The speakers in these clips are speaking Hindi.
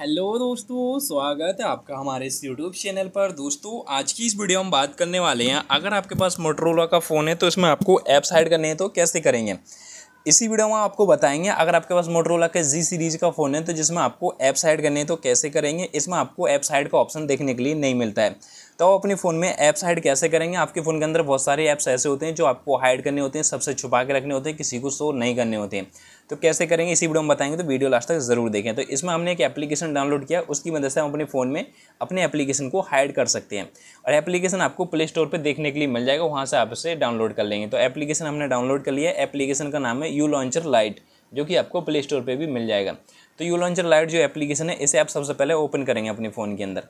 हेलो दोस्तों, स्वागत है आपका हमारे इस यूट्यूब चैनल पर। दोस्तों, आज की इस वीडियो में बात करने वाले हैं। अगर आपके पास मोटरोला का फ़ोन है तो इसमें आपको ऐप्स हाइड करने हैं तो कैसे करेंगे? इसी वीडियो में आपको बताएँगे, अगर आपके पास मोटरोला के जी सीरीज़ का फ़ोन है तो जिसमें आपको ऐप्स हाइड करने हैं तो कैसे करेंगे? इसमें आपको ऐप्स हाइड का ऑप्शन देखने के लिए नहीं मिलता है। तो आप अपने फ़ोन में ऐप्स हाइड कैसे करेंगे? आपके फ़ोन के अंदर बहुत सारे ऐप्स ऐसे होते हैं जो आपको हाइड करने होते हैं, सबसे छुपा के रखने होते हैं, किसी को शो नहीं करने होते हैं। तो कैसे करेंगे? इसी वीडियो में बताएँगे तो वीडियो लास्ट तक ज़रूर देखें। तो इसमें हमने एक एप्लीकेशन डाउनलोड किया, उसकी मदद से हम अपने फ़ोन में अपने एप्लीकेशन को हाइड कर सकते हैं। और एप्लीकेशन आपको प्ले स्टोर पर देखने के लिए मिल जाएगा, वहाँ से आप इसे डाउनलोड कर लेंगे। तो एप्लीकेशन हमने डाउनलोड कर लिया एप्लीकेशन का नाम है यू लॉन्चर लाइट जो कि आपको प्ले स्टोर पर भी मिल जाएगा। तो यू लॉन्चर लाइट जो एप्लीकेशन है, इसे आप सबसे पहले ओपन करेंगे अपने फ़ोन के अंदर।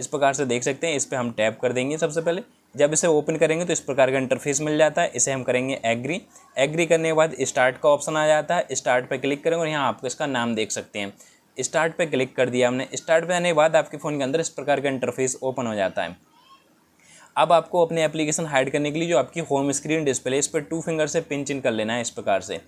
इस प्रकार से देख सकते हैं, इस पर हम टैप कर देंगे सबसे पहले। जब इसे ओपन करेंगे तो इस प्रकार का इंटरफेस मिल जाता है, इसे हम करेंगे एग्री। एग्री करने के बाद स्टार्ट का ऑप्शन आ जाता है, स्टार्ट पर क्लिक करेंगे और यहाँ आपको इसका नाम देख सकते हैं। स्टार्ट पर क्लिक कर दिया हमने। स्टार्ट पर आने के बाद आपके फ़ोन के अंदर इस प्रकार का इंटरफेस ओपन हो जाता है। अब आपको अपने एप्लीकेशन हाइड करने के लिए जो आपकी होम स्क्रीन डिस्प्ले इस पर टू फिंगर से पिंच इन कर लेना है इस प्रकार से।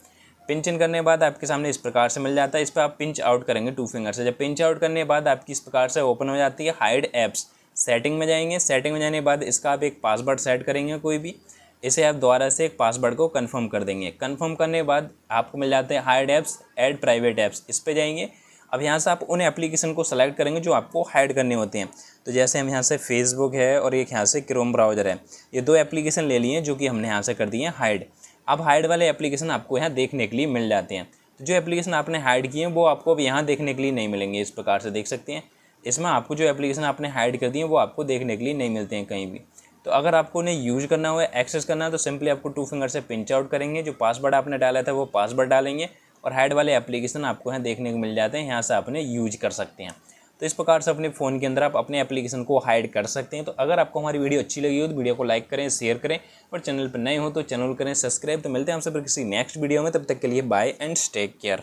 पिंच इन करने के बाद आपके सामने इस प्रकार से मिल जाता है। इस पर आप पिंच आउट करेंगे टू फिंगर से। जब पिंच आउट करने के बाद आपकी इस प्रकार से ओपन हो जाती है हाइड ऐप्स सेटिंग में जाएँगे। सेटिंग में जाने के बाद इसका आप एक पासवर्ड सेट करेंगे कोई भी। इसे आप दोबारा से एक पासवर्ड को कंफर्म कर देंगे। कंफर्म करने के बाद आपको मिल जाते हैं hide apps add private apps इस पर जाएँगे। अब यहाँ से आप उन एप्लीकेशन को सेलेक्ट करेंगे जो आपको हाइड करने होते हैं। तो जैसे हम यहाँ से फेसबुक है और एक यहाँ से क्रोम ब्राउज़र है। ये दो एप्लीकेशन ले लिए हैं जो कि हमने यहाँ से कर दिए हैं हाइड। अब हाइड वाले एप्लीकेशन आपको यहाँ देखने के लिए मिल जाते हैं। तो जो एप्लीकेशन आपने हाइड किए हैं, वो आपको अब यहाँ देखने के लिए नहीं मिलेंगे। इस प्रकार से देख सकते हैं। इसमें आपको जो एप्लीकेशन आपने हाइड कर दिए वो आपको देखने के लिए नहीं मिलते हैं कहीं भी। तो अगर आपको उन्हें यूज़ करना हो एक्सेस करना है तो सिंपली आपको टू फिंगर से पिंच आउट करेंगे। जो पासवर्ड आपने डाला था, वो पासवर्ड डालेंगे और हाइड वाले एप्लीकेशन आपको यहाँ देखने को मिल जाते हैं। यहाँ से आपने यूज़ कर सकते हैं। तो इस प्रकार से अपने फ़ोन के अंदर आप अपने एप्लीकेशन को हाइड कर सकते हैं। तो अगर आपको हमारी वीडियो अच्छी लगी हो तो वीडियो को लाइक करें शेयर करें और चैनल पर नए हो तो चैनल करें सब्सक्राइब तो मिलते हैं हमसे फिर किसी नेक्स्ट वीडियो में, तब तक के लिए बाय एंड टेक केयर